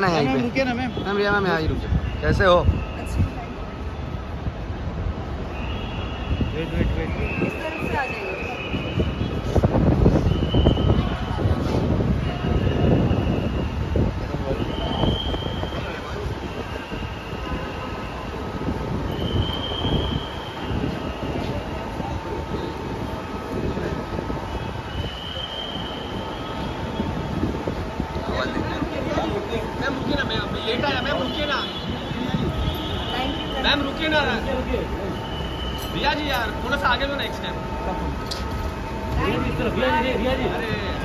ना यहीं पे। रुके ना मैम। मैम रिया मैम यहाँ ही रुके कैसे हो? वेट वेट वेट इस तरफ़ से आ जाइए मैम रुकिए ना मैम लेट आया मैम रुकिए ना। मैम रुकिए ना। रिया जी यार थोड़ा सा आगे लो नेक्स्ट टाइम अरे।